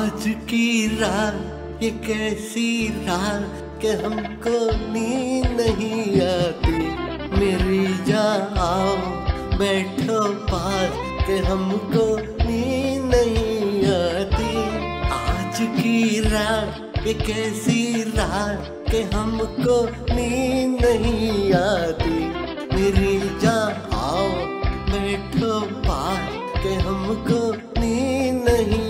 आज की रात ये कैसी रात के हमको नींद नहीं आती। मेरी आओ बैठो पास के हमको नींद नहीं आती। आज की रात ये कैसी रात के हमको नींद नहीं आती। मेरी जा आओ बैठो पास के हमको नींद नहीं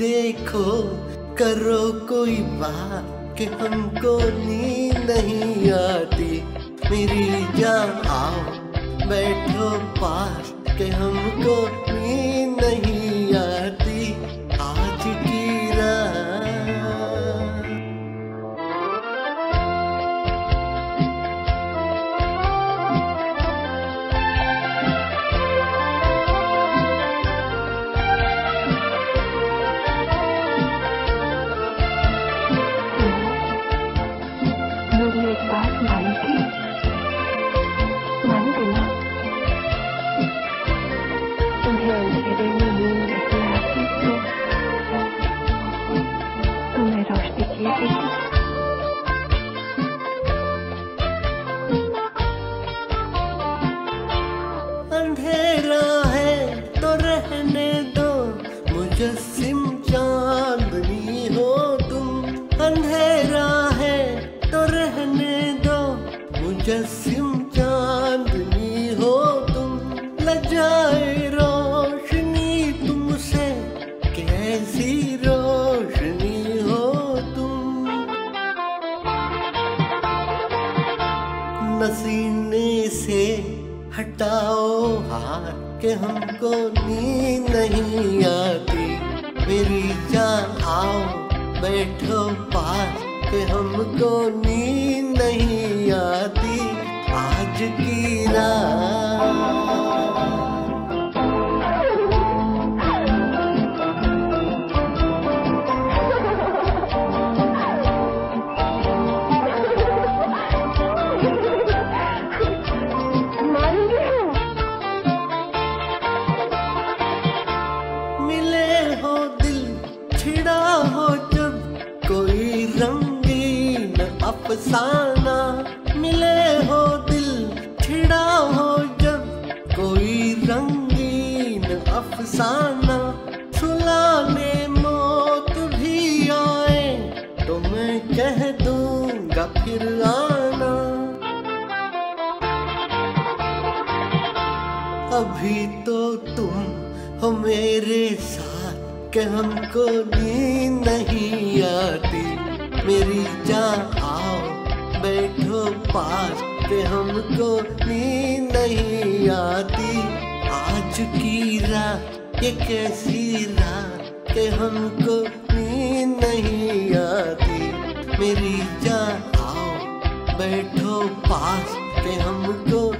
देखो, करो कोई बात कि हमको नींद नहीं आती। मेरी जान आओ, बैठो पास कि हमको नींद नहीं तुम्हें रोशनी की देती अंधेरा है तो रहने दो, मुजस्सिम चांदनी हो तुम। अंधेरा है तो रहने दो, मुजस्सिम नसीने से हटाओ हाथ के हमको नींद नहीं आती। मेरी जान आओ, बैठो पास के हमको नींद नहीं आती। आज की रात हो जब कोई रंगीन अफसाना मिले हो दिल छिड़ा हो जब कोई रंगीन अफसाना सुलाने मौत भी आए तो मैं कह दूँगा फिर आना। अभी तो तुम हो मेरे साथ। के हमको नींद नहीं आती। मेरी जान, आओ बैठो पास के हमको नींद नहीं आती। आज की रात, ये कैसी रात के हमको नींद नहीं आती। मेरी जान, आओ बैठो पास के हमको